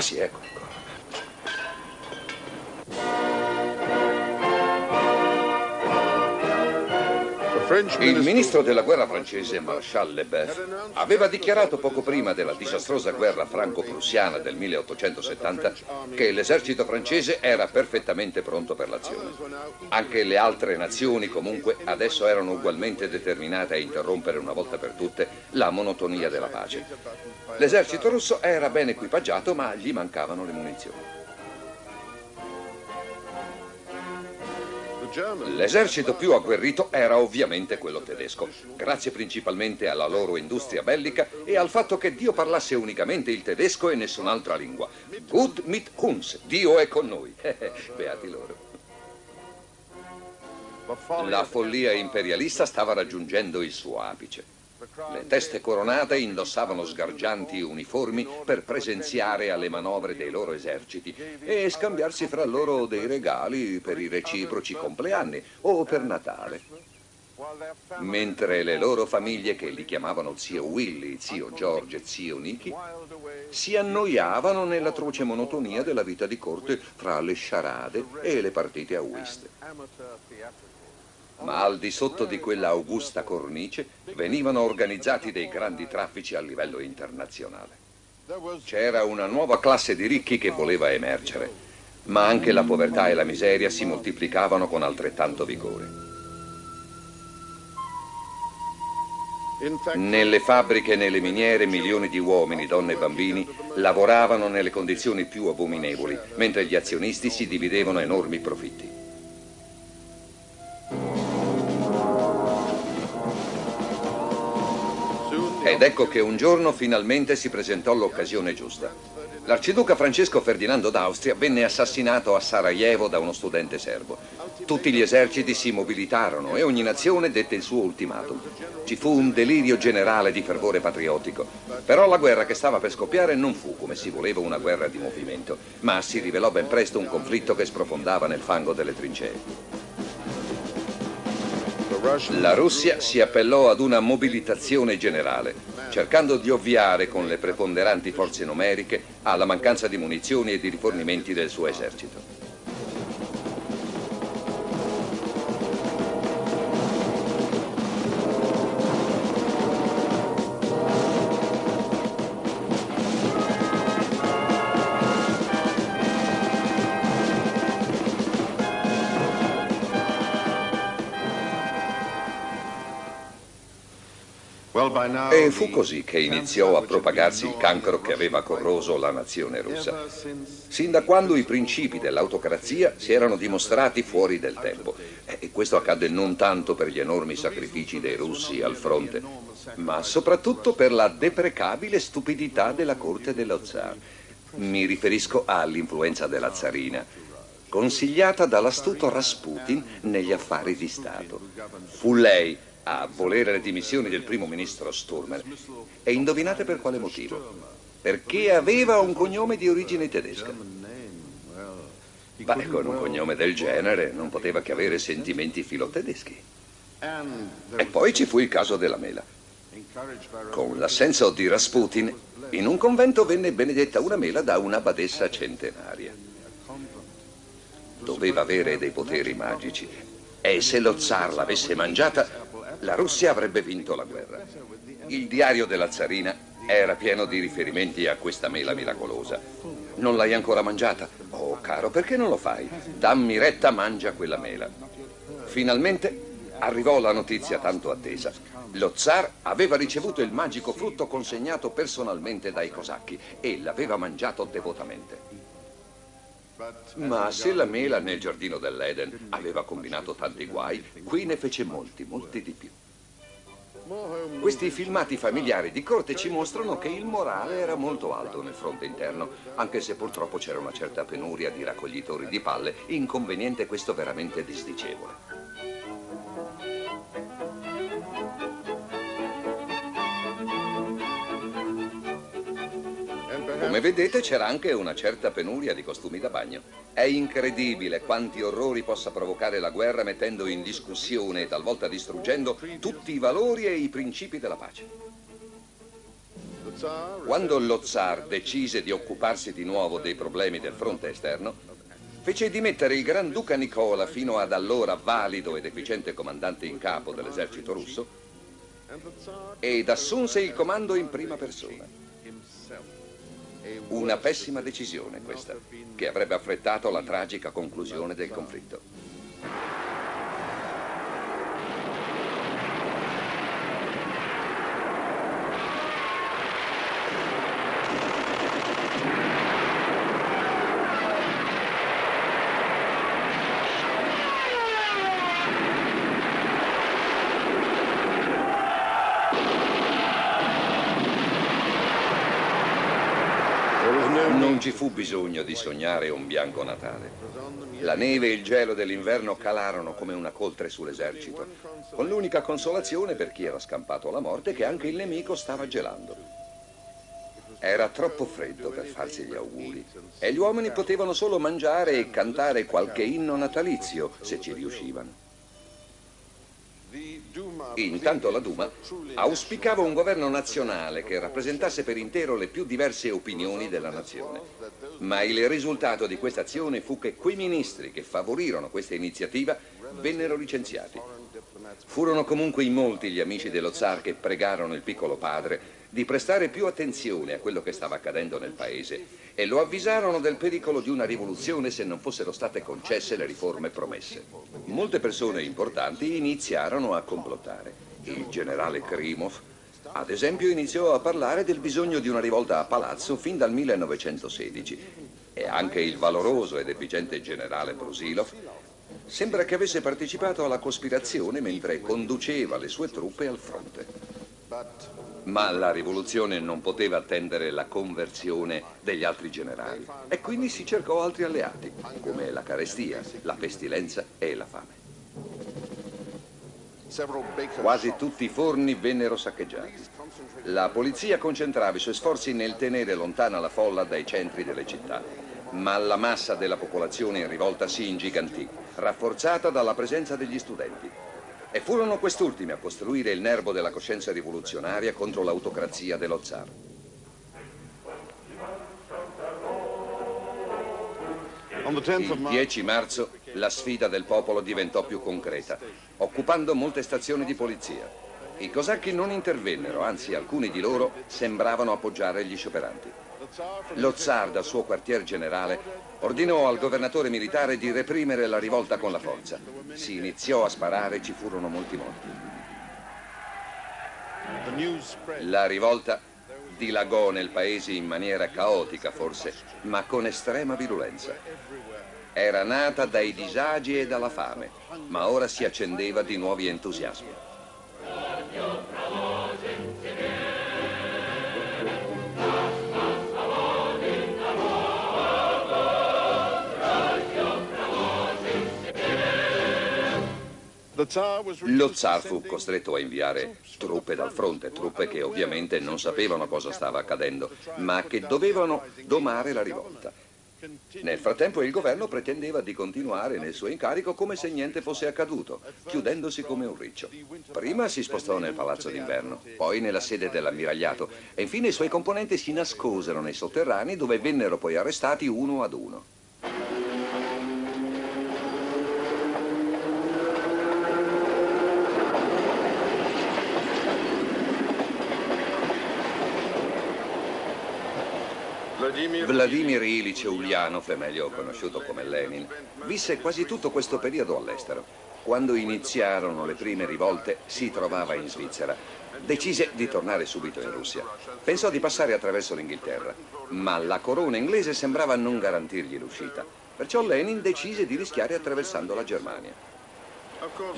Sì, ecco. Il ministro della guerra francese, Marshal Lebeuf, aveva dichiarato poco prima della disastrosa guerra franco-prussiana del 1870 che l'esercito francese era perfettamente pronto per l'azione. Anche le altre nazioni, comunque, adesso erano ugualmente determinate a interrompere una volta per tutte la monotonia della pace. L'esercito russo era ben equipaggiato, ma gli mancavano le munizioni. L'esercito più agguerrito era ovviamente quello tedesco, grazie principalmente alla loro industria bellica e al fatto che Dio parlasse unicamente il tedesco e nessun'altra lingua. Gut mit uns, Dio è con noi. Beati loro. La follia imperialista stava raggiungendo il suo apice. Le teste coronate indossavano sgargianti uniformi per presenziare alle manovre dei loro eserciti e scambiarsi fra loro dei regali per i reciproci compleanni o per Natale. Mentre le loro famiglie, che li chiamavano zio Willy, zio George e zio Nicky, si annoiavano nell'atroce monotonia della vita di corte fra le sciarade e le partite a whist ma al di sotto di quella augusta cornice venivano organizzati dei grandi traffici a livello internazionale. C'era una nuova classe di ricchi che voleva emergere, ma anche la povertà e la miseria si moltiplicavano con altrettanto vigore. Nelle fabbriche e nelle miniere milioni di uomini, donne e bambini lavoravano nelle condizioni più abominevoli, mentre gli azionisti si dividevano enormi profitti. Ed ecco che un giorno finalmente si presentò l'occasione giusta. L'arciduca Francesco Ferdinando d'Austria venne assassinato a Sarajevo da uno studente serbo. Tutti gli eserciti si mobilitarono e ogni nazione dette il suo ultimatum. Ci fu un delirio generale di fervore patriottico. Però la guerra che stava per scoppiare non fu, come si voleva, una guerra di movimento, ma si rivelò ben presto un conflitto che sprofondava nel fango delle trincee. La Russia si appellò ad una mobilitazione generale, cercando di ovviare con le preponderanti forze numeriche alla mancanza di munizioni e di rifornimenti del suo esercito. E fu così che iniziò a propagarsi il cancro che aveva corroso la nazione russa. Sin da quando i principi dell'autocrazia si erano dimostrati fuori del tempo. E questo accadde non tanto per gli enormi sacrifici dei russi al fronte, ma soprattutto per la deprecabile stupidità della corte dello zar. Mi riferisco all'influenza della zarina consigliata dall'astuto Rasputin negli affari di Stato. Fu lei a volere le dimissioni del primo ministro Sturmer. E indovinate per quale motivo? Perché aveva un cognome di origine tedesca. Beh, con un cognome del genere non poteva che avere sentimenti filotedeschi. E poi ci fu il caso della mela. Con l'assenso di Rasputin, in un convento venne benedetta una mela da una badessa centenaria. Doveva avere dei poteri magici e se lo zar l'avesse mangiata la Russia avrebbe vinto la guerra. Il diario della zarina era pieno di riferimenti a questa mela miracolosa. Non l'hai ancora mangiata? Oh, caro, perché non lo fai? Dammi retta, mangia quella mela. Finalmente arrivò la notizia tanto attesa. Lo zar aveva ricevuto il magico frutto consegnato personalmente dai cosacchi e l'aveva mangiato devotamente. Ma se la mela nel giardino dell'Eden aveva combinato tanti guai, qui ne fece molti, molti di più. Questi filmati familiari di corte ci mostrano che il morale era molto alto nel fronte interno, anche se purtroppo c'era una certa penuria di raccoglitori di palle, inconveniente questo veramente disdicevole. Come vedete c'era anche una certa penuria di costumi da bagno. È incredibile quanti orrori possa provocare la guerra mettendo in discussione e talvolta distruggendo tutti i valori e i principi della pace. Quando lo zar decise di occuparsi di nuovo dei problemi del fronte esterno, fece dimettere il Granduca Nicola, fino ad allora valido ed efficiente comandante in capo dell'esercito russo, ed assunse il comando in prima persona. Una pessima decisione questa, che avrebbe affrettato la tragica conclusione del conflitto. Non ci fu bisogno di sognare un bianco Natale. La neve e il gelo dell'inverno calarono come una coltre sull'esercito, con l'unica consolazione per chi era scampato alla morte che anche il nemico stava gelando. Era troppo freddo per farsi gli auguri e gli uomini potevano solo mangiare e cantare qualche inno natalizio se ci riuscivano. Intanto la Duma auspicava un governo nazionale che rappresentasse per intero le più diverse opinioni della nazione. Ma il risultato di questa azione fu che quei ministri che favorirono questa iniziativa vennero licenziati. Furono comunque in molti gli amici dello zar che pregarono il piccolo padre di prestare più attenzione a quello che stava accadendo nel paese e lo avvisarono del pericolo di una rivoluzione se non fossero state concesse le riforme promesse. Molte persone importanti iniziarono a complottare. Il generale Krimov, ad esempio, iniziò a parlare del bisogno di una rivolta a palazzo fin dal 1916 e anche il valoroso ed efficiente generale Brusilov sembra che avesse partecipato alla cospirazione mentre conduceva le sue truppe al fronte. Ma la rivoluzione non poteva attendere la conversione degli altri generali e quindi si cercò altri alleati, come la carestia, la pestilenza e la fame. Quasi tutti i forni vennero saccheggiati. La polizia concentrava i suoi sforzi nel tenere lontana la folla dai centri delle città, ma la massa della popolazione in rivolta si ingigantì, rafforzata dalla presenza degli studenti. E furono quest'ultimi a costruire il nervo della coscienza rivoluzionaria contro l'autocrazia dello zar. Il 10 marzo la sfida del popolo diventò più concreta, occupando molte stazioni di polizia. I cosacchi non intervennero, anzi alcuni di loro sembravano appoggiare gli scioperanti. Lo zar, dal suo quartier generale, ordinò al governatore militare di reprimere la rivolta con la forza. Si iniziò a sparare e ci furono molti morti. La rivolta dilagò nel paese in maniera caotica forse, ma con estrema virulenza. Era nata dai disagi e dalla fame, ma ora si accendeva di nuovi entusiasmi. Lo zar fu costretto a inviare truppe dal fronte, truppe che ovviamente non sapevano cosa stava accadendo, ma che dovevano domare la rivolta. Nel frattempo il governo pretendeva di continuare nel suo incarico come se niente fosse accaduto, chiudendosi come un riccio. Prima si spostò nel palazzo d'inverno, poi nella sede dell'ammiragliato e infine i suoi componenti si nascosero nei sotterranei dove vennero poi arrestati uno ad uno. Vladimir Ilich Ulyanov, meglio conosciuto come Lenin, visse quasi tutto questo periodo all'estero. Quando iniziarono le prime rivolte si trovava in Svizzera. Decise di tornare subito in Russia. Pensò di passare attraverso l'Inghilterra, ma la corona inglese sembrava non garantirgli l'uscita. Perciò Lenin decise di rischiare attraversando la Germania.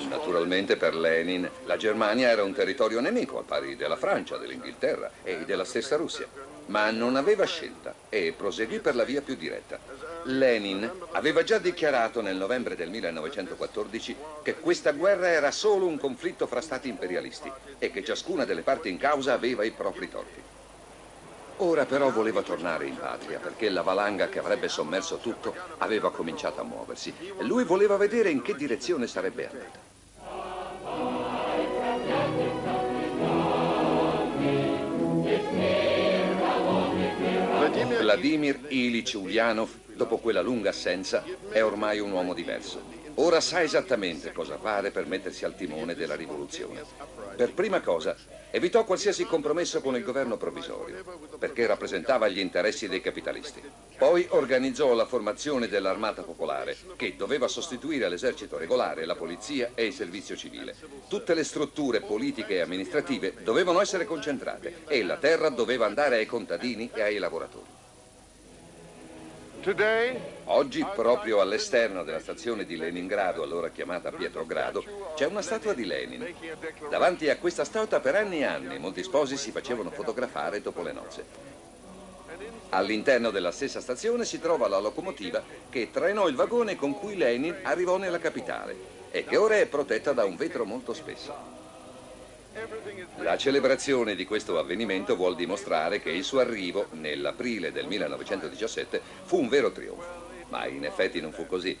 Naturalmente per Lenin la Germania era un territorio nemico, al pari della Francia, dell'Inghilterra e della stessa Russia ma non aveva scelta e proseguì per la via più diretta. Lenin aveva già dichiarato nel novembre del 1914 che questa guerra era solo un conflitto fra stati imperialisti e che ciascuna delle parti in causa aveva i propri torti. Ora però voleva tornare in patria perché la valanga che avrebbe sommerso tutto aveva cominciato a muoversi e lui voleva vedere in che direzione sarebbe andata. Vladimir Ilich Ulyanov, dopo quella lunga assenza, è ormai un uomo diverso. Ora sa esattamente cosa fare per mettersi al timone della rivoluzione. Per prima cosa, evitò qualsiasi compromesso con il governo provvisorio, perché rappresentava gli interessi dei capitalisti. Poi organizzò la formazione dell'armata popolare, che doveva sostituire l'esercito regolare, la polizia e il servizio civile. Tutte le strutture politiche e amministrative dovevano essere concentrate e la terra doveva andare ai contadini e ai lavoratori. Oggi, proprio all'esterno della stazione di Leningrado, allora chiamata Pietrogrado, c'è una statua di Lenin. Davanti a questa statua per anni e anni molti sposi si facevano fotografare dopo le nozze. All'interno della stessa stazione si trova la locomotiva che trainò il vagone con cui Lenin arrivò nella capitale e che ora è protetta da un vetro molto spesso. La celebrazione di questo avvenimento vuol dimostrare che il suo arrivo nell'aprile del 1917 fu un vero trionfo. Ma in effetti non fu così.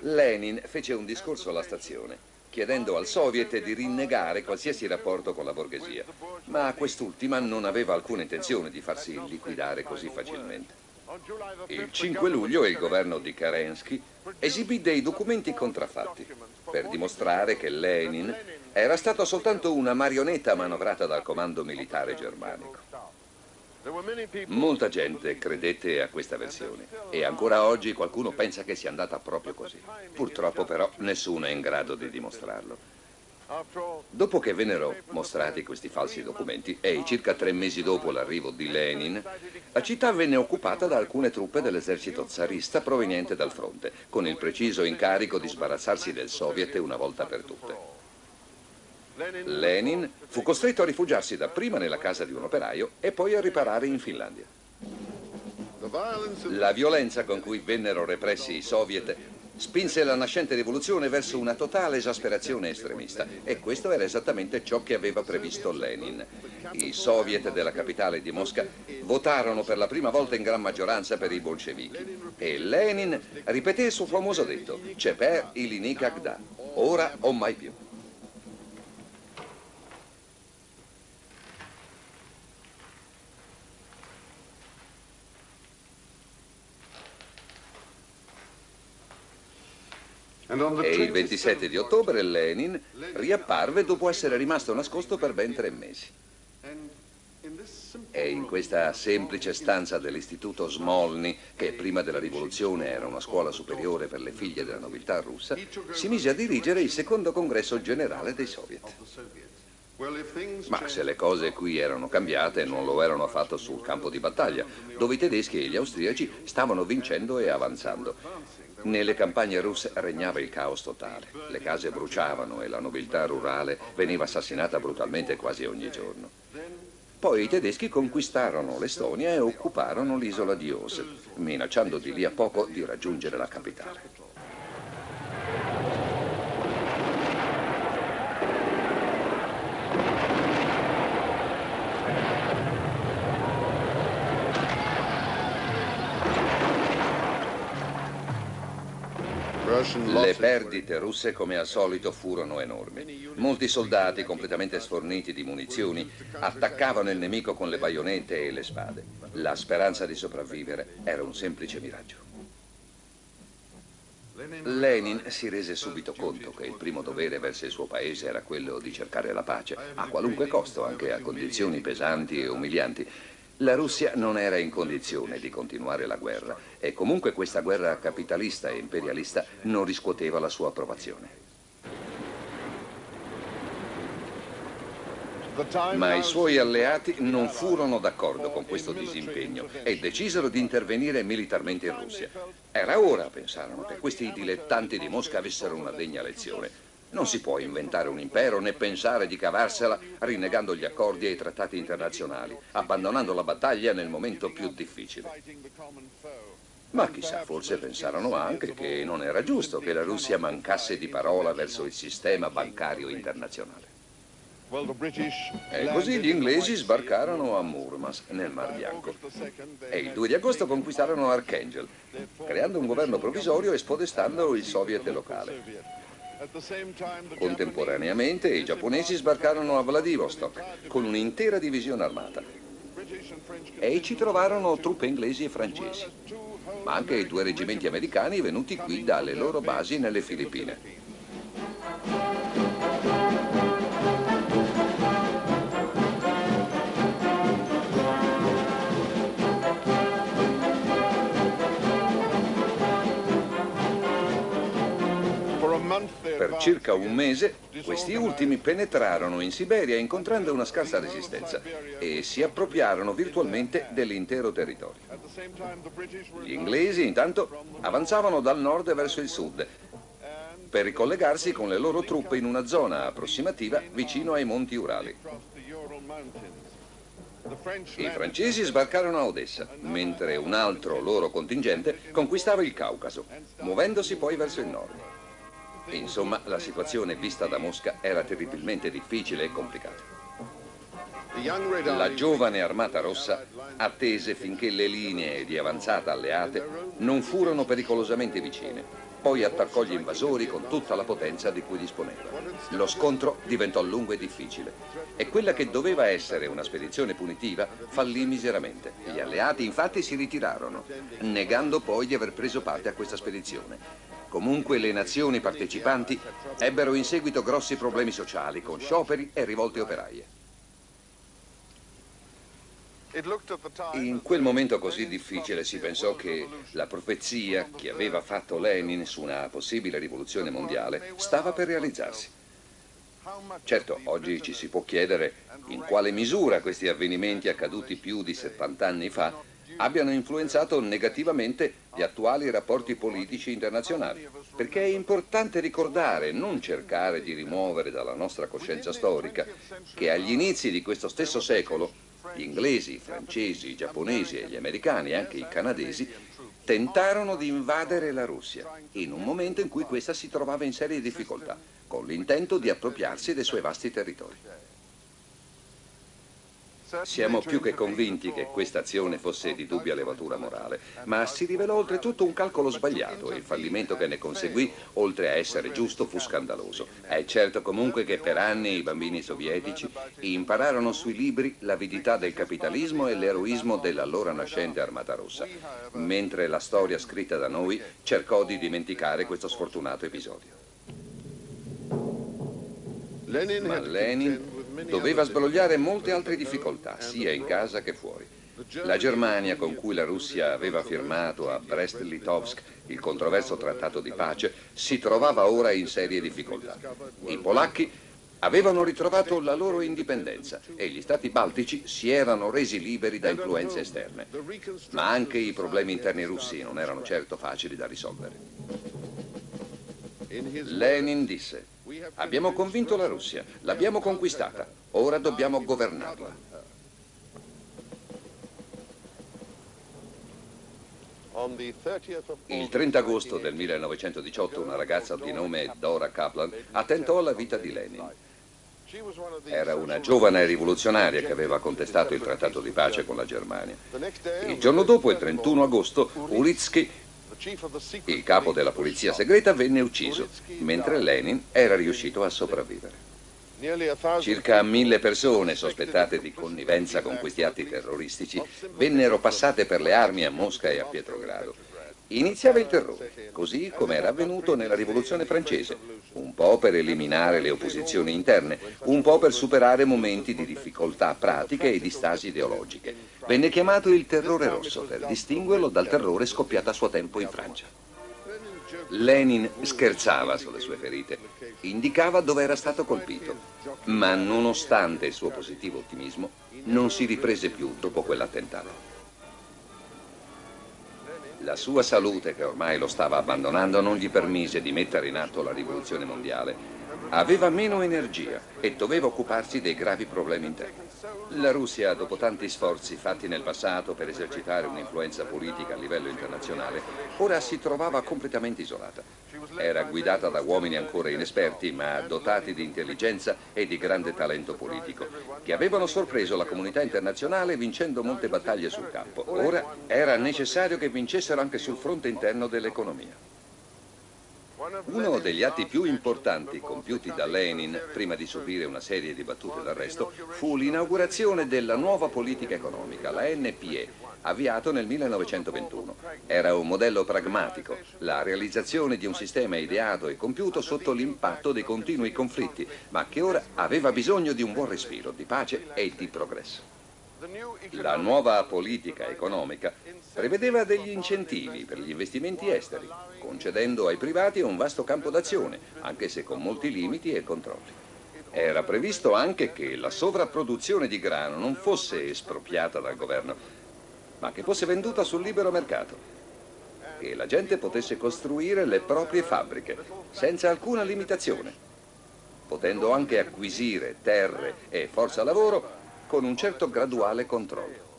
Lenin fece un discorso alla stazione chiedendo al Soviet di rinnegare qualsiasi rapporto con la borghesia, ma quest'ultima non aveva alcuna intenzione di farsi liquidare così facilmente. Il 5 luglio il governo di Kerensky esibì dei documenti contraffatti per dimostrare che Lenin era stato soltanto una marionetta manovrata dal comando militare germanico. Molta gente credette a questa versione e ancora oggi qualcuno pensa che sia andata proprio così. Purtroppo però nessuno è in grado di dimostrarlo. Dopo che vennero mostrati questi falsi documenti e circa tre mesi dopo l'arrivo di Lenin, la città venne occupata da alcune truppe dell'esercito zarista proveniente dal fronte, con il preciso incarico di sbarazzarsi del Soviet una volta per tutte. Lenin fu costretto a rifugiarsi dapprima nella casa di un operaio e poi a riparare in Finlandia. La violenza con cui vennero repressi i soviet spinse la nascente rivoluzione verso una totale esasperazione estremista e questo era esattamente ciò che aveva previsto Lenin. I soviet della capitale di Mosca votarono per la prima volta in gran maggioranza per i bolscevichi e Lenin ripeté il suo famoso detto Ceper ili nikagda, ora o mai più. E il 27 di ottobre Lenin riapparve dopo essere rimasto nascosto per ben tre mesi. E in questa semplice stanza dell'istituto Smolny, che prima della rivoluzione era una scuola superiore per le figlie della nobiltà russa, si mise a dirigere il secondo congresso generale dei soviet. Ma se le cose qui erano cambiate, non lo erano affatto sul campo di battaglia, dove i tedeschi e gli austriaci stavano vincendo e avanzando. Nelle campagne russe regnava il caos totale. Le case bruciavano e la nobiltà rurale veniva assassinata brutalmente quasi ogni giorno. Poi i tedeschi conquistarono l'Estonia e occuparono l'isola di Os, minacciando di lì a poco di raggiungere la capitale. Le perdite russe, come al solito, furono enormi. Molti soldati, completamente sforniti di munizioni, attaccavano il nemico con le baionette e le spade. La speranza di sopravvivere era un semplice miraggio. Lenin si rese subito conto che il primo dovere verso il suo paese era quello di cercare la pace, a qualunque costo, anche a condizioni pesanti e umilianti. La Russia non era in condizione di continuare la guerra e comunque questa guerra capitalista e imperialista non riscuoteva la sua approvazione. Ma i suoi alleati non furono d'accordo con questo disimpegno e decisero di intervenire militarmente in Russia. Era ora, pensarono, che questi dilettanti di Mosca avessero una degna lezione. Non si può inventare un impero né pensare di cavarsela rinnegando gli accordi e i trattati internazionali, abbandonando la battaglia nel momento più difficile. Ma chissà, forse pensarono anche che non era giusto che la Russia mancasse di parola verso il sistema bancario internazionale. E così gli inglesi sbarcarono a Murmansk, nel Mar Bianco, e il 2 di agosto conquistarono Archangel, creando un governo provvisorio e spodestando il soviet locale. Contemporaneamente i giapponesi sbarcarono a Vladivostok con un'intera divisione armata. e ci trovarono truppe inglesi e francesi, ma anche due reggimenti americani venuti qui dalle loro basi nelle Filippine. Per circa un mese questi ultimi penetrarono in Siberia incontrando una scarsa resistenza e si appropriarono virtualmente dell'intero territorio. Gli inglesi intanto avanzavano dal nord verso il sud per ricollegarsi con le loro truppe in una zona approssimativa vicino ai monti Urali. I francesi sbarcarono a Odessa, mentre un altro loro contingente conquistava il Caucaso, muovendosi poi verso il nord. Insomma, la situazione vista da Mosca era terribilmente difficile e complicata. La giovane Armata Rossa attese finché le linee di avanzata alleate non furono pericolosamente vicine. Poi attaccò gli invasori con tutta la potenza di cui disponeva. Lo scontro diventò lungo e difficile e quella che doveva essere una spedizione punitiva fallì miseramente. Gli alleati infatti si ritirarono, negando poi di aver preso parte a questa spedizione. Comunque le nazioni partecipanti ebbero in seguito grossi problemi sociali con scioperi e rivolte operaie. In quel momento così difficile si pensò che la profezia che aveva fatto Lenin su una possibile rivoluzione mondiale stava per realizzarsi. Certo, oggi ci si può chiedere in quale misura questi avvenimenti accaduti più di 70 anni fa abbiano influenzato negativamente gli attuali rapporti politici internazionali, perché è importante ricordare, non cercare di rimuovere dalla nostra coscienza storica, che agli inizi di questo stesso secolo gli inglesi, i francesi, i giapponesi e gli americani, anche i canadesi, tentarono di invadere la Russia in un momento in cui questa si trovava in serie difficoltà, con l'intento di appropriarsi dei suoi vasti territori. Siamo più che convinti che questa azione fosse di dubbia levatura morale, ma si rivelò oltretutto un calcolo sbagliato e il fallimento che ne conseguì, oltre a essere giusto, fu scandaloso. È certo comunque che per anni i bambini sovietici impararono sui libri l'avidità del capitalismo e l'eroismo dell'allora nascente Armata Rossa, mentre la storia scritta da noi cercò di dimenticare questo sfortunato episodio. Ma Lenin doveva sbrogliare molte altre difficoltà, sia in casa che fuori. La Germania, con cui la Russia aveva firmato a Brest-Litovsk il controverso trattato di pace, si trovava ora in serie difficoltà. I polacchi avevano ritrovato la loro indipendenza e gli stati baltici si erano resi liberi da influenze esterne. Ma anche i problemi interni russi non erano certo facili da risolvere. Lenin disse Abbiamo convinto la Russia, l'abbiamo conquistata, ora dobbiamo governarla. Il 30 agosto del 1918 una ragazza di nome Dora Kaplan attentò alla vita di Lenin. Era una giovane rivoluzionaria che aveva contestato il trattato di pace con la Germania. Il giorno dopo, il 31 agosto, Ulitsky il capo della polizia segreta venne ucciso, mentre Lenin era riuscito a sopravvivere. Circa mille persone sospettate di connivenza con questi atti terroristici vennero passate per le armi a Mosca e a Pietrogrado. Iniziava il terrore, così come era avvenuto nella rivoluzione francese, un po' per eliminare le opposizioni interne, un po' per superare momenti di difficoltà pratiche e di stasi ideologiche. Venne chiamato il terrore rosso per distinguerlo dal terrore scoppiato a suo tempo in Francia. Lenin scherzava sulle sue ferite, indicava dove era stato colpito, ma nonostante il suo positivo ottimismo, non si riprese più dopo quell'attentato. La sua salute, che ormai lo stava abbandonando, non gli permise di mettere in atto la rivoluzione mondiale. Aveva meno energia e doveva occuparsi dei gravi problemi interni. La Russia, dopo tanti sforzi fatti nel passato per esercitare un'influenza politica a livello internazionale, ora si trovava completamente isolata. Era guidata da uomini ancora inesperti, ma dotati di intelligenza e di grande talento politico, che avevano sorpreso la comunità internazionale vincendo molte battaglie sul campo. Ora era necessario che vincessero anche sul fronte interno dell'economia. Uno degli atti più importanti compiuti da Lenin, prima di subire una serie di battute d'arresto, fu l'inaugurazione della nuova politica economica, la NPE, avviato nel 1921. Era un modello pragmatico, la realizzazione di un sistema ideato e compiuto sotto l'impatto dei continui conflitti, ma che ora aveva bisogno di un buon respiro, di pace e di progresso. La nuova politica economica prevedeva degli incentivi per gli investimenti esteri, concedendo ai privati un vasto campo d'azione, anche se con molti limiti e controlli. Era previsto anche che la sovrapproduzione di grano non fosse espropriata dal governo, ma che fosse venduta sul libero mercato, che la gente potesse costruire le proprie fabbriche senza alcuna limitazione, potendo anche acquisire terre e forza lavoro con un certo graduale controllo.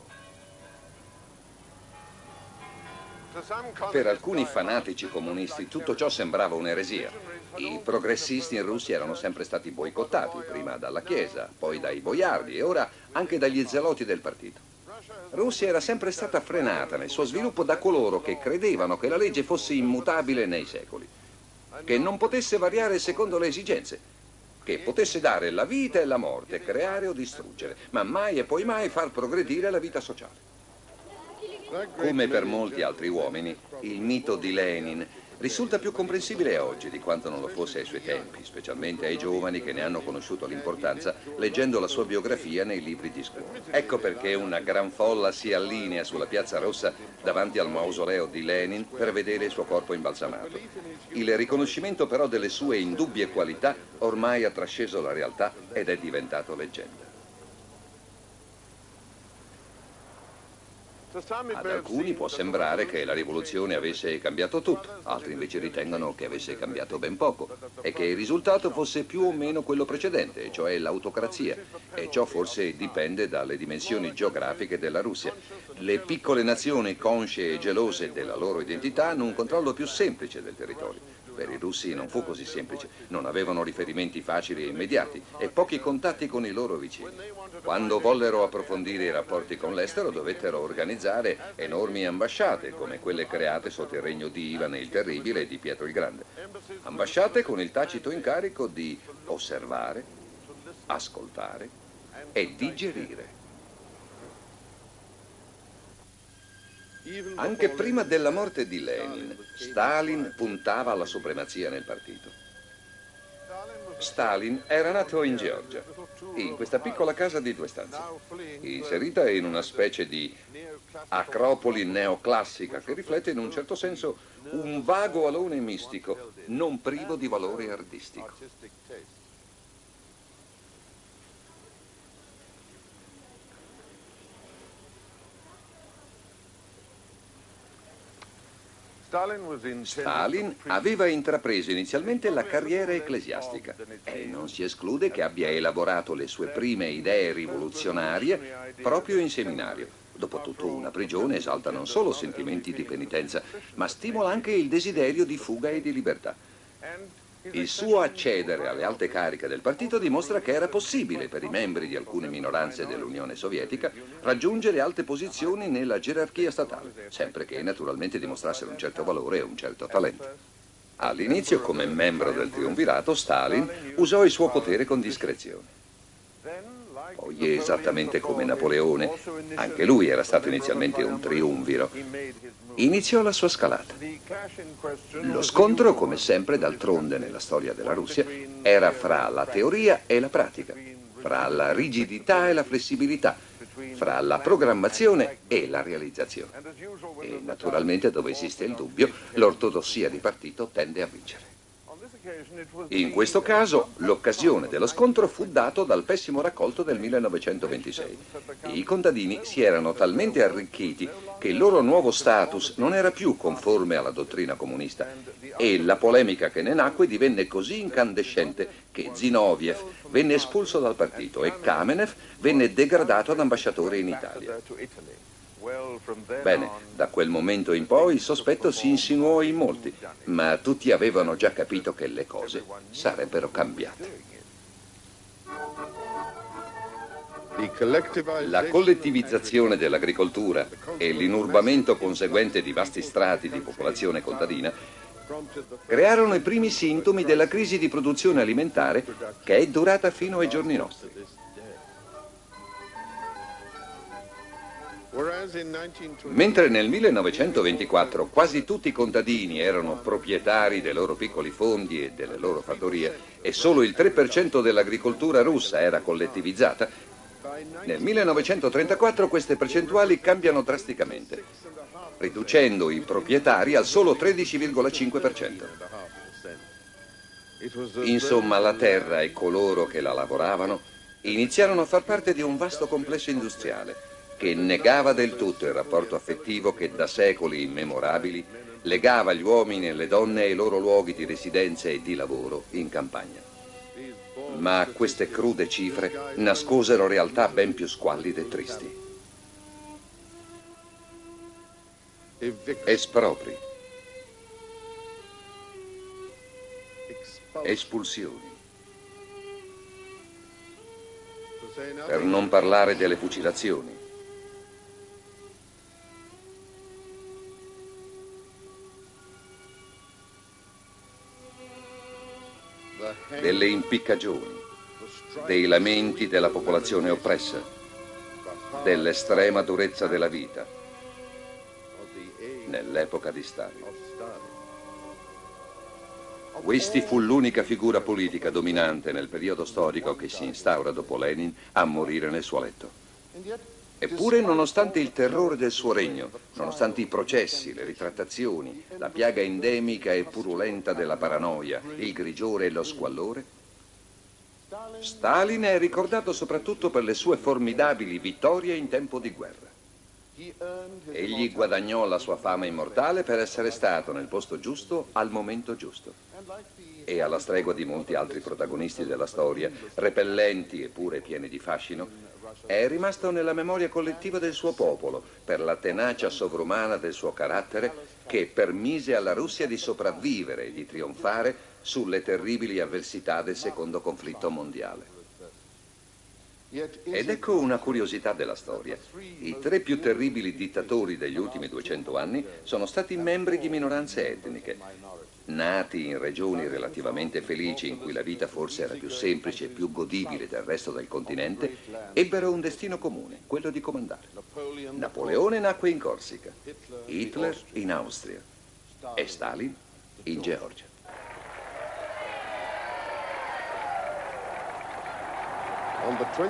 Per alcuni fanatici comunisti tutto ciò sembrava un'eresia. I progressisti in Russia erano sempre stati boicottati, prima dalla Chiesa, poi dai boiardi e ora anche dagli zeloti del partito. Russia era sempre stata frenata nel suo sviluppo da coloro che credevano che la legge fosse immutabile nei secoli, che non potesse variare secondo le esigenze che potesse dare la vita e la morte, creare o distruggere, ma mai e poi mai far progredire la vita sociale. Come per molti altri uomini, il mito di Lenin risulta più comprensibile oggi di quanto non lo fosse ai suoi tempi, specialmente ai giovani che ne hanno conosciuto l'importanza leggendo la sua biografia nei libri di scuola. Ecco perché una gran folla si allinea sulla Piazza Rossa davanti al mausoleo di Lenin per vedere il suo corpo imbalsamato. Il riconoscimento però delle sue indubbie qualità ormai ha trasceso la realtà ed è diventato leggenda. Ad alcuni può sembrare che la rivoluzione avesse cambiato tutto, altri invece ritengono che avesse cambiato ben poco e che il risultato fosse più o meno quello precedente, cioè l'autocrazia. E ciò forse dipende dalle dimensioni geografiche della Russia. Le piccole nazioni consce e gelose della loro identità hanno un controllo più semplice del territorio. Per i russi non fu così semplice, non avevano riferimenti facili e immediati e pochi contatti con i loro vicini. Quando vollero approfondire i rapporti con l'estero dovettero organizzare enormi ambasciate come quelle create sotto il regno di Ivan il Terribile e di Pietro il Grande. Ambasciate con il tacito incarico di osservare, ascoltare e digerire. Anche prima della morte di Lenin, Stalin puntava alla supremazia nel partito. Stalin era nato in Georgia, in questa piccola casa di due stanze, inserita in una specie di acropoli neoclassica che riflette in un certo senso un vago alone mistico, non privo di valore artistico. Stalin aveva intrapreso inizialmente la carriera ecclesiastica e non si esclude che abbia elaborato le sue prime idee rivoluzionarie proprio in seminario. Dopotutto una prigione esalta non solo sentimenti di penitenza, ma stimola anche il desiderio di fuga e di libertà. Il suo accedere alle alte cariche del partito dimostra che era possibile per i membri di alcune minoranze dell'Unione Sovietica raggiungere alte posizioni nella gerarchia statale, sempre che naturalmente dimostrassero un certo valore e un certo talento. All'inizio, come membro del triumvirato, Stalin usò il suo potere con discrezione. Poi, esattamente come Napoleone, anche lui era stato inizialmente un triumviro, iniziò la sua scalata. Lo scontro, come sempre d'altronde nella storia della Russia, era fra la teoria e la pratica, fra la rigidità e la flessibilità, fra la programmazione e la realizzazione. E naturalmente dove esiste il dubbio, l'ortodossia di partito tende a vincere. In questo caso l'occasione dello scontro fu dato dal pessimo raccolto del 1926. I contadini si erano talmente arricchiti che il loro nuovo status non era più conforme alla dottrina comunista e la polemica che ne nacque divenne così incandescente che Zinoviev venne espulso dal partito e Kamenev venne degradato ad ambasciatore in Italia. Bene, da quel momento in poi il sospetto si insinuò in molti, ma tutti avevano già capito che le cose sarebbero cambiate. La collettivizzazione dell'agricoltura e l'inurbamento conseguente di vasti strati di popolazione contadina crearono i primi sintomi della crisi di produzione alimentare che è durata fino ai giorni nostri. Mentre nel 1924 quasi tutti i contadini erano proprietari dei loro piccoli fondi e delle loro fattorie e solo il 3% dell'agricoltura russa era collettivizzata, nel 1934 queste percentuali cambiano drasticamente, riducendo i proprietari al solo 13,5%. Insomma, la terra e coloro che la lavoravano iniziarono a far parte di un vasto complesso industriale che negava del tutto il rapporto affettivo che da secoli immemorabili legava gli uomini e le donne ai loro luoghi di residenza e di lavoro in campagna. Ma queste crude cifre nascosero realtà ben più squallide e tristi. Espropri. Espulsioni. Per non parlare delle fucilazioni. Delle impiccagioni, dei lamenti della popolazione oppressa, dell'estrema durezza della vita nell'epoca di Stalin. Questi fu l'unica figura politica dominante nel periodo storico che si instaura dopo Lenin a morire nel suo letto. Eppure, nonostante il terrore del suo regno, nonostante i processi, le ritrattazioni, la piaga endemica e purulenta della paranoia, il grigiore e lo squallore, Stalin è ricordato soprattutto per le sue formidabili vittorie in tempo di guerra. Egli guadagnò la sua fama immortale per essere stato nel posto giusto al momento giusto. E alla stregua di molti altri protagonisti della storia, repellenti eppure pieni di fascino, è rimasto nella memoria collettiva del suo popolo per la tenacia sovrumana del suo carattere che permise alla Russia di sopravvivere e di trionfare sulle terribili avversità del secondo conflitto mondiale. Ed ecco una curiosità della storia. I tre più terribili dittatori degli ultimi 200 anni sono stati membri di minoranze etniche, nati in regioni relativamente felici in cui la vita forse era più semplice e più godibile del resto del continente, ebbero un destino comune, quello di comandare. Napoleone nacque in Corsica, Hitler in Austria e Stalin in Georgia.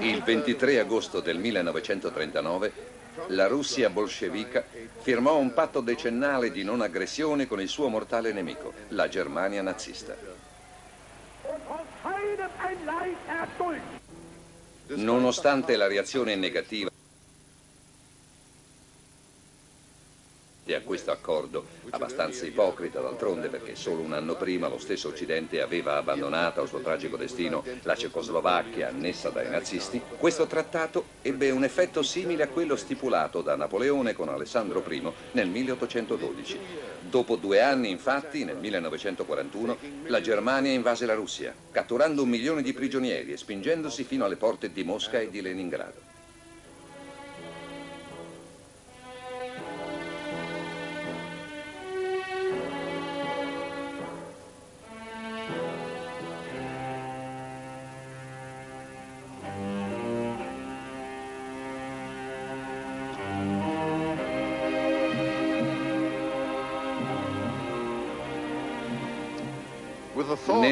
Il 23 agosto del 1939 la Russia bolscevica firmò un patto decennale di non aggressione con il suo mortale nemico, la Germania nazista. Nonostante la reazione negativa a questo accordo, abbastanza ipocrita d'altronde perché solo un anno prima lo stesso Occidente aveva abbandonato al suo tragico destino la Cecoslovacchia annessa dai nazisti, questo trattato ebbe un effetto simile a quello stipulato da Napoleone con Alessandro I nel 1812. Dopo due anni, infatti, nel 1941, la Germania invase la Russia, catturando un milione di prigionieri e spingendosi fino alle porte di Mosca e di Leningrado.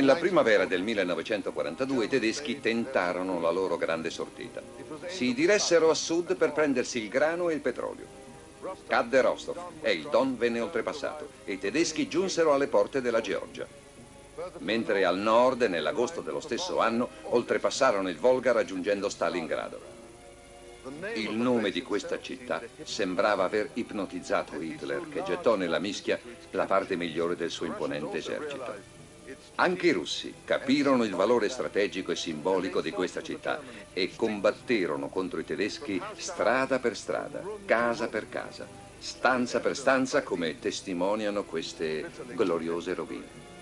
Nella primavera del 1942 i tedeschi tentarono la loro grande sortita. Si diressero a sud per prendersi il grano e il petrolio. Cadde Rostov e il Don venne oltrepassato e i tedeschi giunsero alle porte della Georgia. Mentre al nord, nell'agosto dello stesso anno, oltrepassarono il Volga raggiungendo Stalingrado. Il nome di questa città sembrava aver ipnotizzato Hitler, che gettò nella mischia la parte migliore del suo imponente esercito. Anche i russi capirono il valore strategico e simbolico di questa città e combatterono contro i tedeschi strada per strada, casa per casa, stanza per stanza come testimoniano queste gloriose rovine.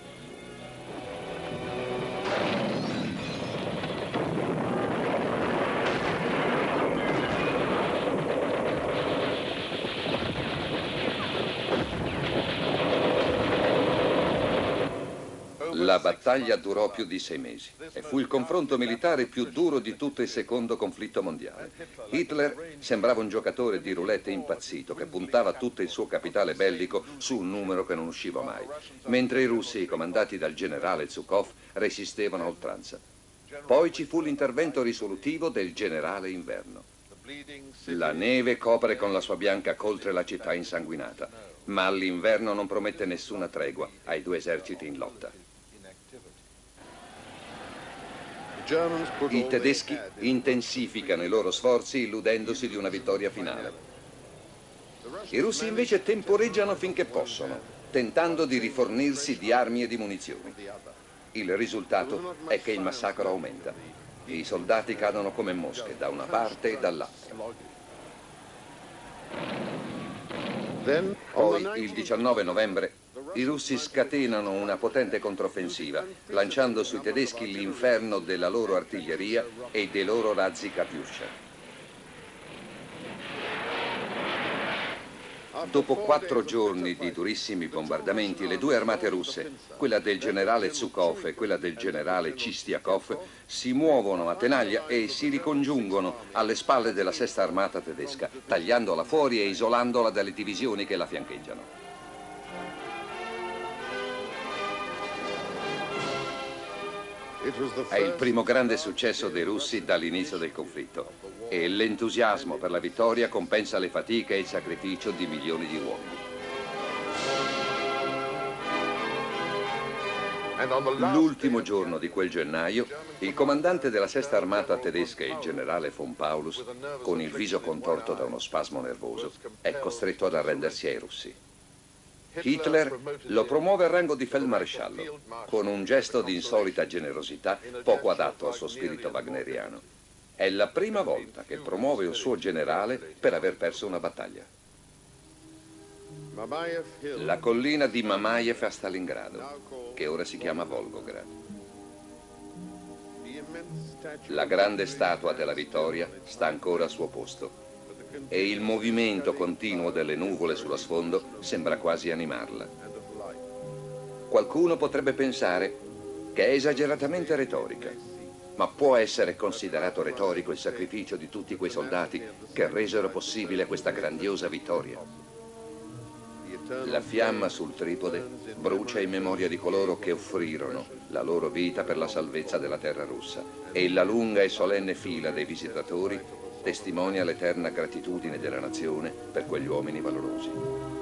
La battaglia durò più di sei mesi e fu il confronto militare più duro di tutto il secondo conflitto mondiale. Hitler sembrava un giocatore di roulette impazzito che puntava tutto il suo capitale bellico su un numero che non usciva mai, mentre i russi, comandati dal generale Zhukov, resistevano a oltranza. Poi ci fu l'intervento risolutivo del generale Inverno. La neve copre con la sua bianca coltre la città insanguinata, ma l'inverno non promette nessuna tregua ai due eserciti in lotta. I tedeschi intensificano i loro sforzi illudendosi di una vittoria finale. I russi invece temporeggiano finché possono, tentando di rifornirsi di armi e di munizioni. Il risultato è che il massacro aumenta. I soldati cadono come mosche da una parte e dall'altra. Poi, il 19 novembre, i russi scatenano una potente controffensiva, lanciando sui tedeschi l'inferno della loro artiglieria e dei loro razzi Katyusha. Dopo quattro giorni di durissimi bombardamenti, le due armate russe, quella del generale Zhukov e quella del generale Cistiakov, si muovono a tenaglia e si ricongiungono alle spalle della sesta armata tedesca, tagliandola fuori e isolandola dalle divisioni che la fiancheggiano. È il primo grande successo dei russi dall'inizio del conflitto e l'entusiasmo per la vittoria compensa le fatiche e il sacrificio di milioni di uomini. L'ultimo giorno di quel gennaio, il comandante della sesta armata tedesca, il generale von Paulus, con il viso contorto da uno spasmo nervoso, è costretto ad arrendersi ai russi. Hitler lo promuove al rango di feldmaresciallo, con un gesto di insolita generosità poco adatto al suo spirito wagneriano. È la prima volta che promuove un suo generale per aver perso una battaglia. La collina di Mamayev a Stalingrado, che ora si chiama Volgograd. La grande statua della vittoria sta ancora al suo posto e il movimento continuo delle nuvole sullo sfondo sembra quasi animarla. Qualcuno potrebbe pensare che è esageratamente retorica, ma può essere considerato retorico il sacrificio di tutti quei soldati che resero possibile questa grandiosa vittoria. La fiamma sul tripode brucia in memoria di coloro che offrirono la loro vita per la salvezza della terra russa e la lunga e solenne fila dei visitatori testimonia l'eterna gratitudine della nazione per quegli uomini valorosi.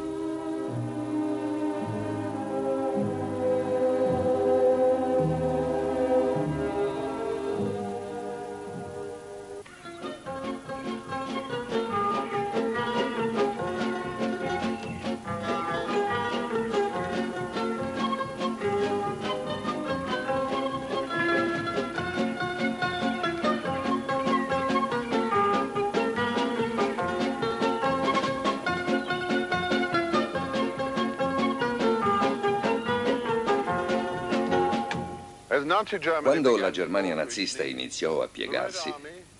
Quando la Germania nazista iniziò a piegarsi,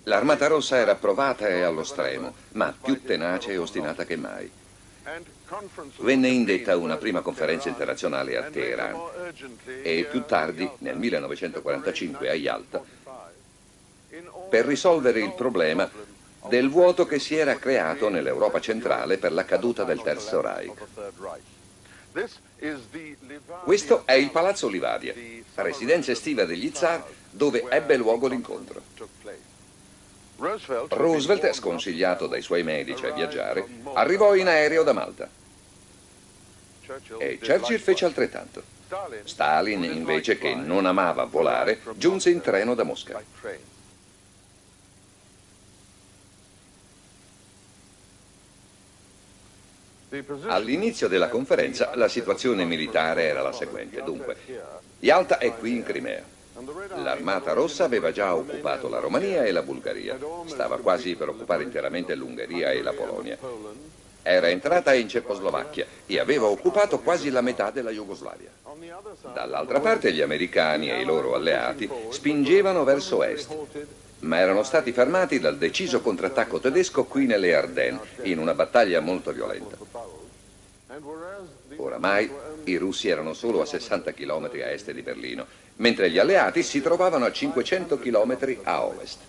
l'armata rossa era provata e allo stremo, ma più tenace e ostinata che mai. Venne indetta una prima conferenza internazionale a Teheran e più tardi, nel 1945, a Yalta, per risolvere il problema del vuoto che si era creato nell'Europa centrale per la caduta del Terzo Reich. Questo è il Palazzo Livadia, residenza estiva degli zar dove ebbe luogo l'incontro. Roosevelt, sconsigliato dai suoi medici a viaggiare, arrivò in aereo da Malta. E Churchill fece altrettanto. Stalin, invece, che non amava volare, giunse in treno da Mosca. All'inizio della conferenza la situazione militare era la seguente, dunque, Yalta è qui in Crimea. L'armata rossa aveva già occupato la Romania e la Bulgaria, stava quasi per occupare interamente l'Ungheria e la Polonia. Era entrata in Cecoslovacchia e aveva occupato quasi la metà della Jugoslavia. Dall'altra parte gli americani e i loro alleati spingevano verso est, ma erano stati fermati dal deciso contrattacco tedesco qui nelle Ardennes, in una battaglia molto violenta. Oramai I russi erano solo a 60 km a est di Berlino, mentre gli alleati si trovavano a 500 km a ovest.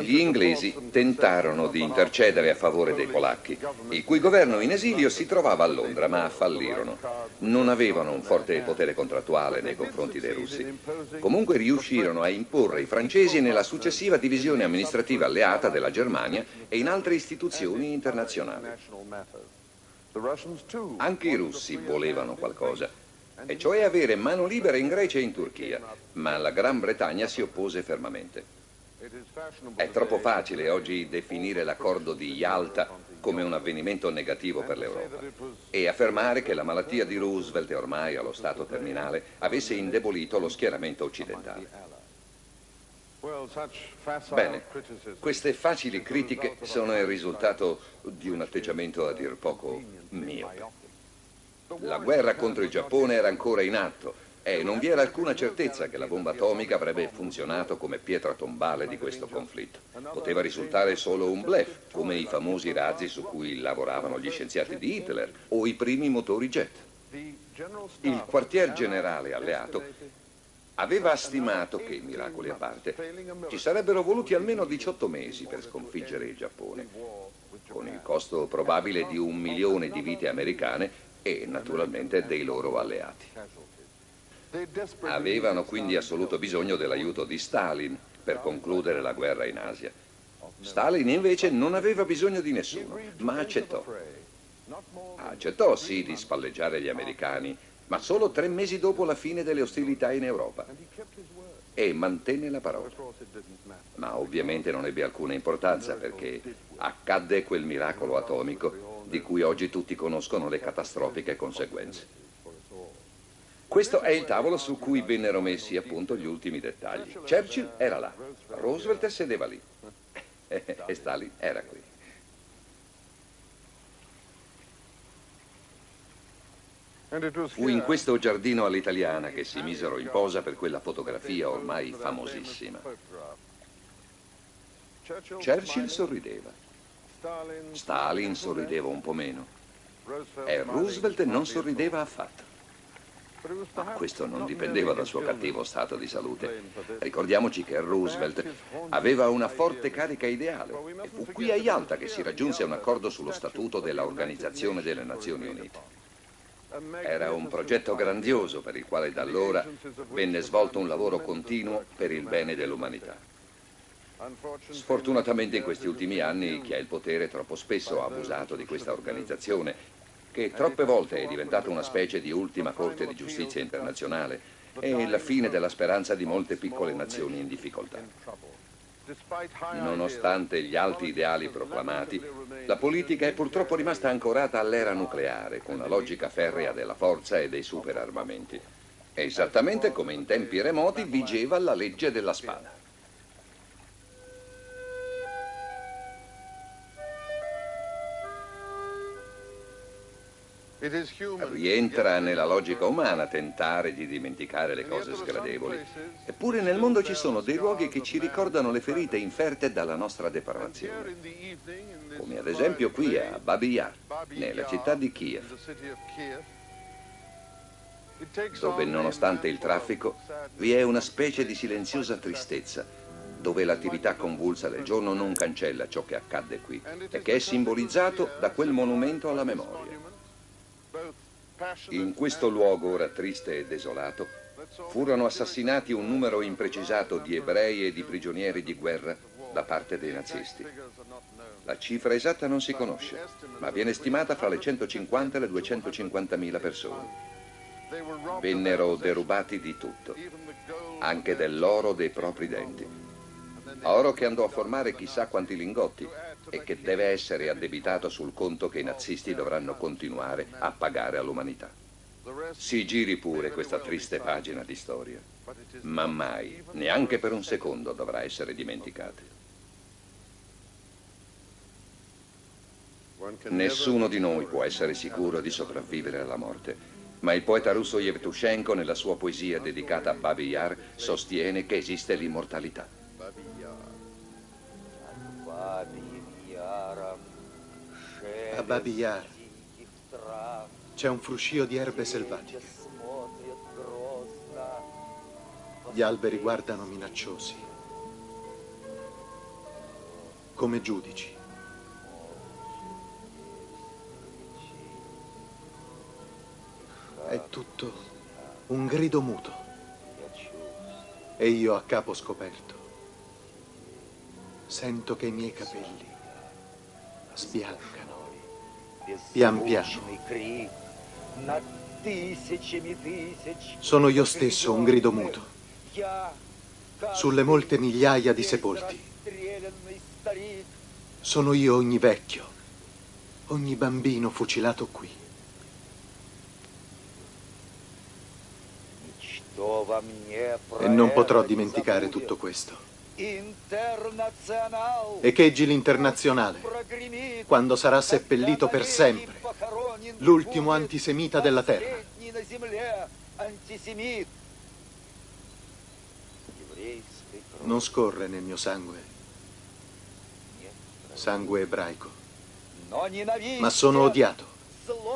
Gli inglesi tentarono di intercedere a favore dei polacchi, il cui governo in esilio si trovava a Londra, ma fallirono. Non avevano un forte potere contrattuale nei confronti dei russi. Comunque riuscirono a imporre i francesi nella successiva divisione amministrativa alleata della Germania e in altre istituzioni internazionali. Anche i russi volevano qualcosa, e cioè avere mano libera in Grecia e in Turchia, ma la Gran Bretagna si oppose fermamente. È troppo facile oggi definire l'accordo di Yalta come un avvenimento negativo per l'Europa e affermare che la malattia di Roosevelt, ormai allo stato terminale, avesse indebolito lo schieramento occidentale. Bene, queste facili critiche sono il risultato di un atteggiamento a dir poco miope. La guerra contro il Giappone era ancora in atto e non vi era alcuna certezza che la bomba atomica avrebbe funzionato come pietra tombale di questo conflitto. Poteva risultare solo un blef, come i famosi razzi su cui lavoravano gli scienziati di Hitler o i primi motori jet. Il quartier generale alleato aveva stimato che, miracoli a parte, ci sarebbero voluti almeno 18 mesi per sconfiggere il Giappone, con il costo probabile di un milione di vite americane e naturalmente dei loro alleati. Avevano quindi assoluto bisogno dell'aiuto di Stalin per concludere la guerra in Asia. Stalin invece non aveva bisogno di nessuno, ma accettò. Accettò sì di spalleggiare gli americani, ma solo tre mesi dopo la fine delle ostilità in Europa. E mantenne la parola. Ma ovviamente non ebbe alcuna importanza perché accadde quel miracolo atomico di cui oggi tutti conoscono le catastrofiche conseguenze. Questo è il tavolo su cui vennero messi appunto gli ultimi dettagli. Churchill era là, Roosevelt sedeva lì e Stalin era qui. Fu in questo giardino all'italiana che si misero in posa per quella fotografia ormai famosissima. Churchill sorrideva, Stalin sorrideva un po' meno e Roosevelt non sorrideva affatto. Ma questo non dipendeva dal suo cattivo stato di salute. Ricordiamoci che Roosevelt aveva una forte carica ideale e fu qui a Yalta che si raggiunse un accordo sullo statuto dell'Organizzazione delle Nazioni Unite. Era un progetto grandioso per il quale da allora venne svolto un lavoro continuo per il bene dell'umanità. Sfortunatamente in questi ultimi anni chi ha il potere troppo spesso ha abusato di questa organizzazione che troppe volte è diventata una specie di ultima corte di giustizia internazionale e la fine della speranza di molte piccole nazioni in difficoltà. Nonostante gli alti ideali proclamati, la politica è purtroppo rimasta ancorata all'era nucleare, con la logica ferrea della forza e dei superarmamenti. Esattamente come in tempi remoti vigeva la legge della spada. Rientra nella logica umana tentare di dimenticare le cose sgradevoli. Eppure nel mondo ci sono dei luoghi che ci ricordano le ferite inferte dalla nostra depravazione. Come ad esempio qui a Babi Yar, nella città di Kiev, dove nonostante il traffico vi è una specie di silenziosa tristezza, dove l'attività convulsa del giorno non cancella ciò che accadde qui e che è simbolizzato da quel monumento alla memoria. In questo luogo ora triste e desolato furono assassinati un numero imprecisato di ebrei e di prigionieri di guerra da parte dei nazisti. La cifra esatta non si conosce, ma viene stimata fra le 150 e le 250 mila persone. Vennero derubati di tutto, anche dell'oro dei propri denti. Oro che andò a formare chissà quanti lingotti e che deve essere addebitato sul conto che i nazisti dovranno continuare a pagare all'umanità. Si giri pure questa triste pagina di storia, ma mai, neanche per un secondo, dovrà essere dimenticata. Nessuno di noi può essere sicuro di sopravvivere alla morte, ma il poeta russo Yevtushenko, nella sua poesia dedicata a Babi Yar, sostiene che esiste l'immortalità. A Babi Yar C'è un fruscio di erbe selvatiche. Gli alberi guardano minacciosi, come giudici. È tutto un grido muto. E io a capo scoperto sento che i miei capelli sbiancano pian piano. Sono io stesso un grido muto sulle molte migliaia di sepolti. Sono io ogni vecchio, ogni bambino fucilato qui. E non potrò dimenticare tutto questo. E cheggi l'internazionale, quando sarà seppellito per sempre, l'ultimo antisemita della terra. Non scorre nel mio sangue. Sangue ebraico, ma sono odiato.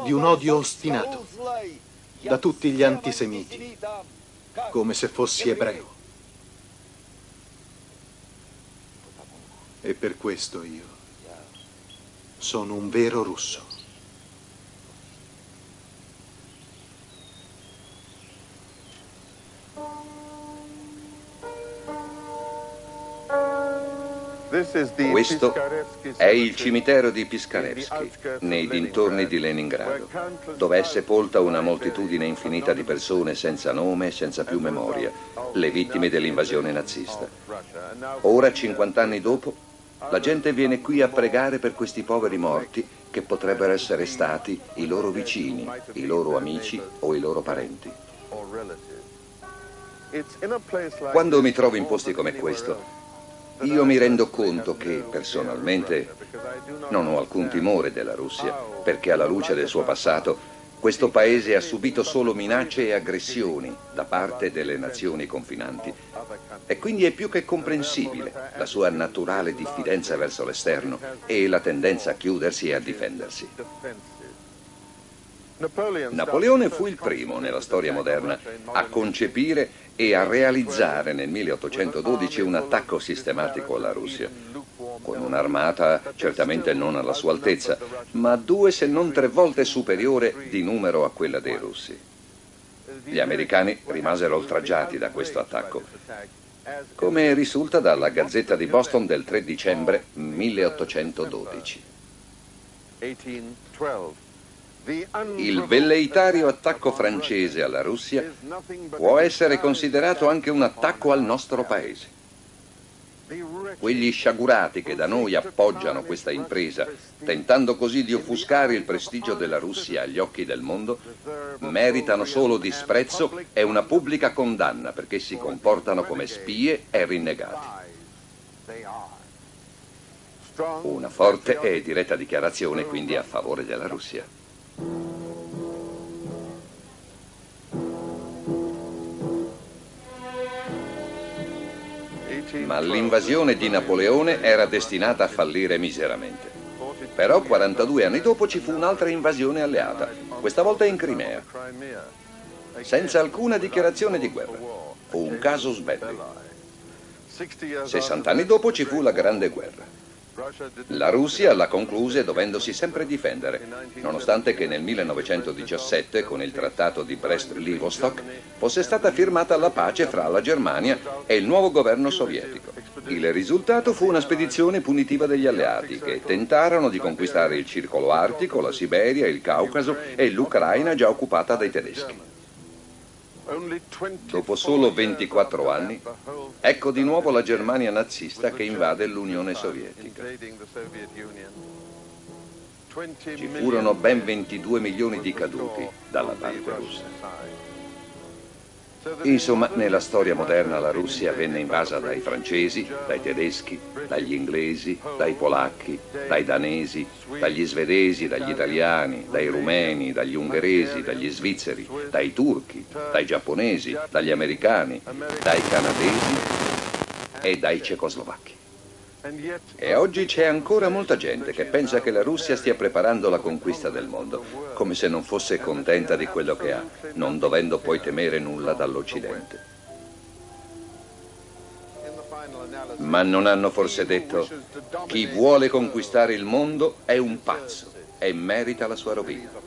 Di un odio ostinato. Da tutti gli antisemiti, come se fossi ebreo. E per questo io sono un vero russo. Questo è il cimitero di Piskarevsky, nei dintorni di Leningrado, dove è sepolta una moltitudine infinita di persone senza nome e senza più memoria, le vittime dell'invasione nazista. Ora, 50 anni dopo, la gente viene qui a pregare per questi poveri morti che potrebbero essere stati i loro vicini, i loro amici o i loro parenti. Quando mi trovo in posti come questo, io mi rendo conto che personalmente non ho alcun timore della Russia, perché alla luce del suo passato questo paese ha subito solo minacce e aggressioni da parte delle nazioni confinanti e quindi è più che comprensibile la sua naturale diffidenza verso l'esterno e la tendenza a chiudersi e a difendersi. Napoleone fu il primo nella storia moderna a concepire e a realizzare nel 1812 un attacco sistematico alla Russia, con un'armata certamente non alla sua altezza, ma due se non tre volte superiore di numero a quella dei russi. Gli americani rimasero oltraggiati da questo attacco, come risulta dalla Gazzetta di Boston del 3 dicembre 1812. Il velleitario attacco francese alla Russia può essere considerato anche un attacco al nostro paese. Quegli sciagurati che da noi appoggiano questa impresa, tentando così di offuscare il prestigio della Russia agli occhi del mondo, meritano solo disprezzo e una pubblica condanna perché si comportano come spie e rinnegati. Una forte e diretta dichiarazione quindi a favore della Russia. Ma l'invasione di Napoleone era destinata a fallire miseramente. Però 42 anni dopo ci fu un'altra invasione alleata, questa volta in Crimea, senza alcuna dichiarazione di guerra. Fu un casus belli. 60 anni dopo ci fu la Grande Guerra. La Russia la concluse dovendosi sempre difendere, nonostante che nel 1917, con il trattato di Brest-Litovsk, fosse stata firmata la pace fra la Germania e il nuovo governo sovietico. Il risultato fu una spedizione punitiva degli alleati che tentarono di conquistare il circolo artico, la Siberia, il Caucaso e l'Ucraina già occupata dai tedeschi. Dopo solo 24 anni, ecco di nuovo la Germania nazista che invade l'Unione Sovietica. Ci furono ben 22 milioni di caduti dalla parte russa. Insomma, nella storia moderna la Russia venne invasa dai francesi, dai tedeschi, dagli inglesi, dai polacchi, dai danesi, dagli svedesi, dagli italiani, dai rumeni, dagli ungheresi, dagli svizzeri, dai turchi, dai giapponesi, dagli americani, dai canadesi e dai cecoslovacchi. E oggi c'è ancora molta gente che pensa che la Russia stia preparando la conquista del mondo, come se non fosse contenta di quello che ha, non dovendo poi temere nulla dall'Occidente. Ma non hanno forse detto chi vuole conquistare il mondo è un pazzo e merita la sua rovina.